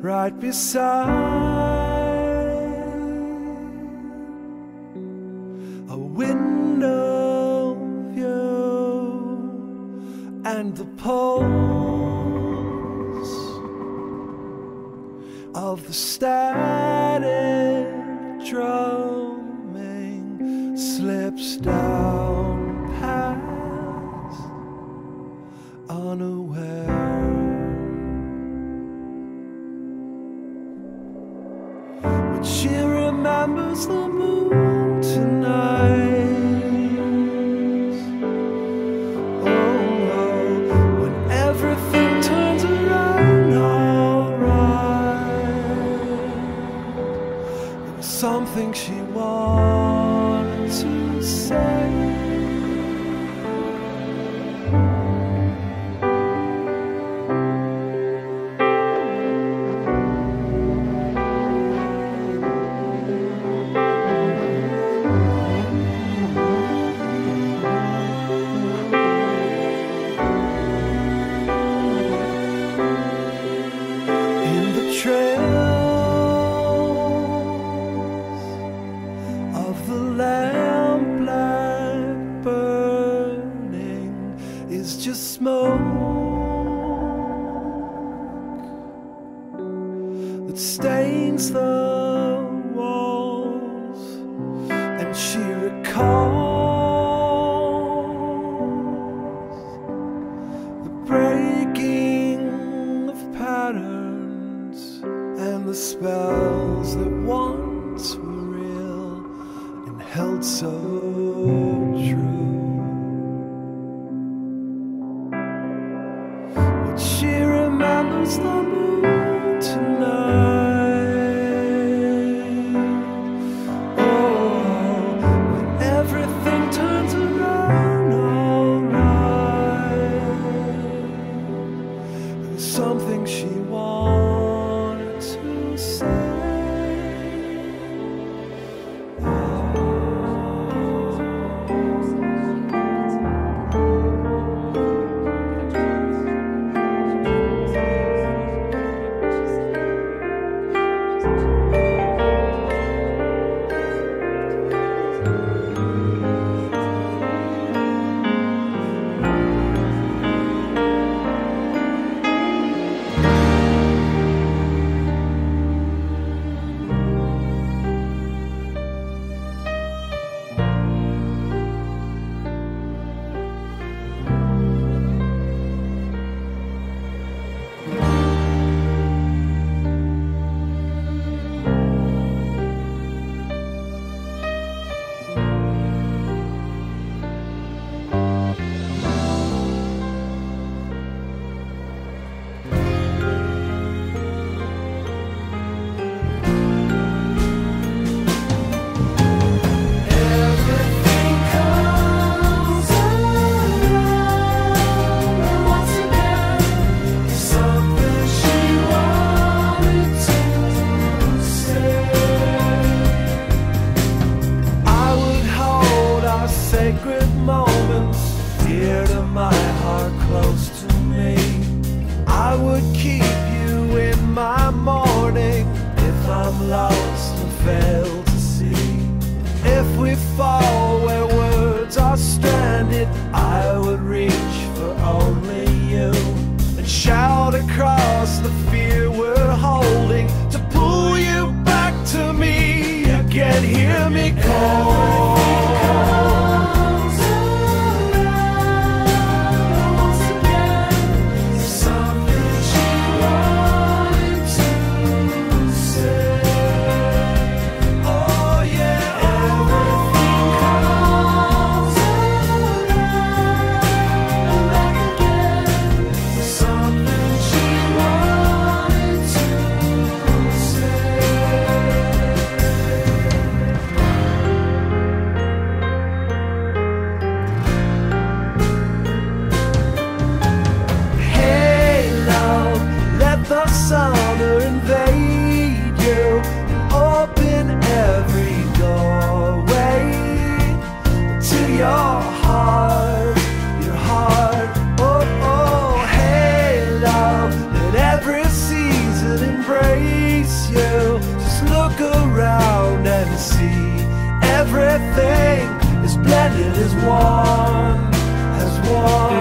right beside a window view and the pulse of the static drumming slips down. remembers the moon. the lamplight burning is just smoke. everything is blended as one, as one.